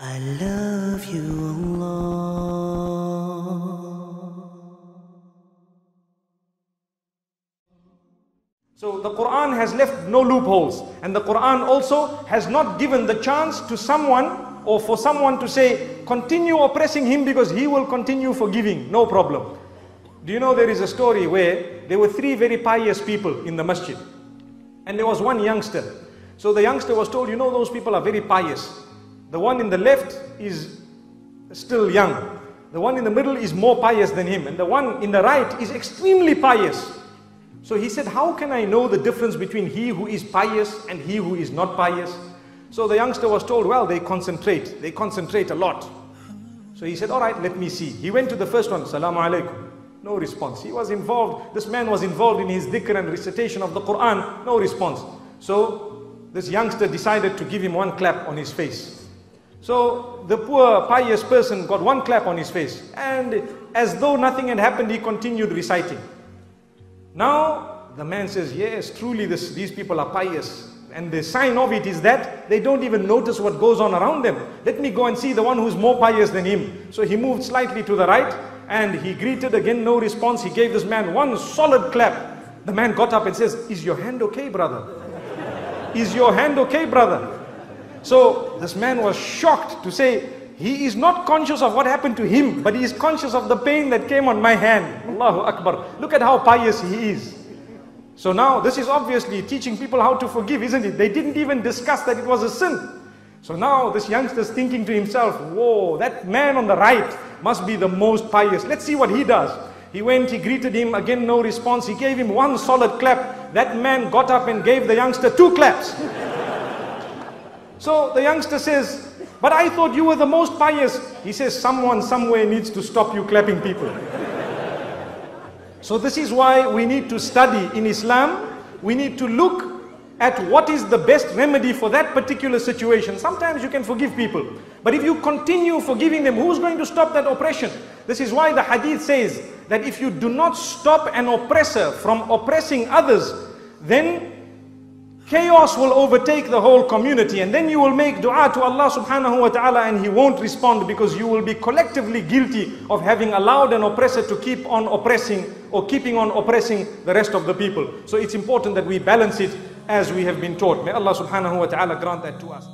I love you, Allah. So the Quran has left no loopholes, and the Quran also has not given the chance to someone or for someone to say, continue oppressing him because he will continue forgiving, no problem. Do you know there is a story where there were three very pious people in the masjid, and there was one youngster. So the youngster was told, you know, those people are very pious. The one in the left is still young. The one in the middle is more pious than him, and the one in the right is extremely pious. So he said, How can I know the difference between he who is pious and he who is not pious? So the youngster was told, Well, they concentrate. They concentrate a lot. So he said, All right, let me see. He went to the first one, Salamu alaikum. No response. He was involved, this man was involved in his dhikr and recitation of the Quran. No response. So this youngster decided to give him one clap on his face. So the poor pious person got one clap on his face. And as though nothing had happened, he continued reciting. Now the man says, Yes, truly this, these people are pious. And the sign of it is that they don't even notice what goes on around them. Let me go and see the one who's more pious than him. So he moved slightly to the right and he greeted again, no response. He gave this man one solid clap. The man got up and says, Is your hand okay, brother? Is your hand okay, brother? So this man was shocked to say, he is not conscious of what happened to him, but he is conscious of the pain that came on my hand. Allahu Akbar. Look at how pious he is. So now this is obviously teaching people how to forgive, isn't it? They didn't even discuss that it was a sin. So now this youngster is thinking to himself, whoa, that man on the right must be the most pious. Let's see what he does. He went, he greeted him, again no response. He gave him one solid clap. That man got up and gave the youngster two claps. So the youngster says, but I thought you were the most pious. He says, someone somewhere needs to stop you clapping people. so this is why we need to study in Islam. We need to look at what is the best remedy for that particular situation. Sometimes you can forgive people. But if you continue forgiving them, who's going to stop that oppression? This is why the hadith says that if you do not stop an oppressor from oppressing others, then chaos will overtake the whole community and then you will make dua to Allah subhanahu wa ta'ala and he won't respond because you will be collectively guilty of having allowed an oppressor to keep on oppressing or keeping on oppressing the rest of the people. So it's important that we balance it as we have been taught. May Allah subhanahu wa ta'ala grant that to us.